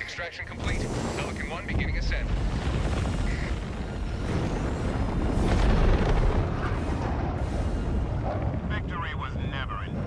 Extraction complete. Pelican 1 beginning ascent. Victory was never in